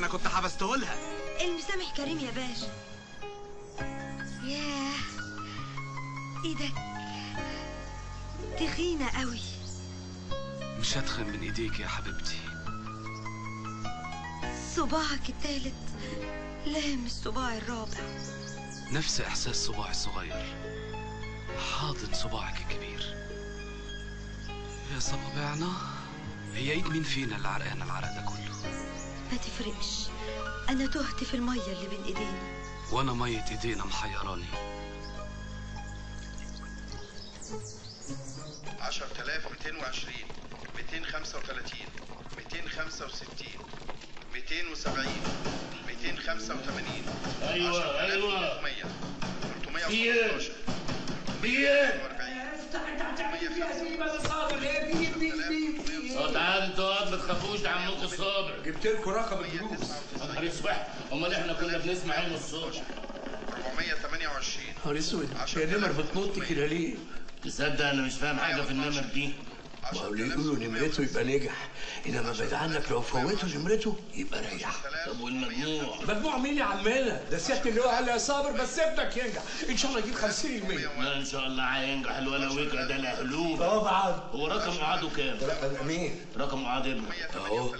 أنا كنت حبسته لها المسامح كريم يا باشا ياه. إيدك تخينة قوي. مش هتخن من ايديك يا حبيبتي. صباعك التالت لام الصباع الرابع. نفس احساس صباعي الصغير. حاضن صباعك الكبير. يا صوابعنا هي ايد مين فينا اللي عرقانة العرق ده كله؟ ما تفرقش أنا تهت في المية اللي بين ايدينا وأنا مية ايدينا محيراني 10220 235 265 270 285 أيوة، أيوة. 300 بير 315 بير 345 تقعد ما تخافوش ده عمكم الصابر جبت لكم رقم الجلوس نهار اسود أمال إحنا كنا بنسمع إيه من الصبح 428 نهار اسود يا نمر بتنط كده ليه؟ تصدق أنا مش فاهم حاجة في النمر دي. ما هو اللي يقولوا نمرته يبقى نجح انما بعيد عنك لو فوتوا نمرته يبقى ريح طب والمجموع؟ مجموع مين يا عمنا؟ ده سيادة اللي هو قال يا صابر بس ابنك ينجح. إن شاء الله يجيب 50% لا إن شاء الله هينجح. الولا ويكا ده الهلوب طبعا هو رقم قعده كام؟ مين؟ رقم قعد ابنه. أهو.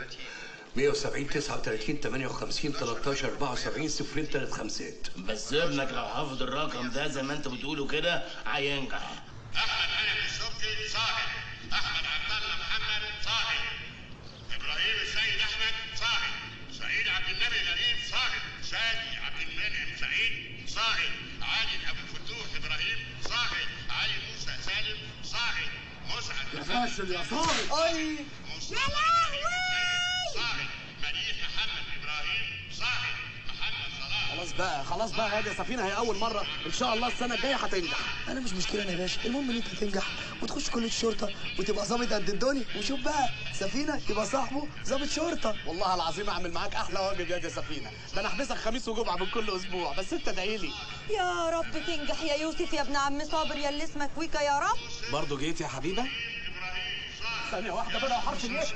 170 39 58 13 74 0 3 خمسات. بس ابنك لو حافظ الرقم ده زي ما أنت بتقولوا كده هينجح. صاحب مسعد يا فاشل يا صابر اي يا خلاص بقى خلاص بقى هادي يا سفينة هي أول مرة. إن شاء الله السنة الجاية هتنجح. أنا مش مشكلة أنا يا باشا. المهم إن أنت تنجح وتخش كلية الشرطه وتبقى ظابط قد الدنيا. وشوف بقى سفينة يبقى صاحبه ظابط شرطة. والله العظيم أعمل معاك أحلى واجب يا سفينة. ده أنا أحبسك خميس وجمعة من كل أسبوع بس أنت ادعي لي. يا رب تنجح يا يوسف يا ابن عم صابر يا اللي اسمك ويكا يا رب. برضه جيت يا حبيبة؟ ثانية واحدة بقى وحرف الياء.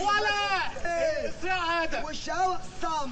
ولا ده والشقاوة صم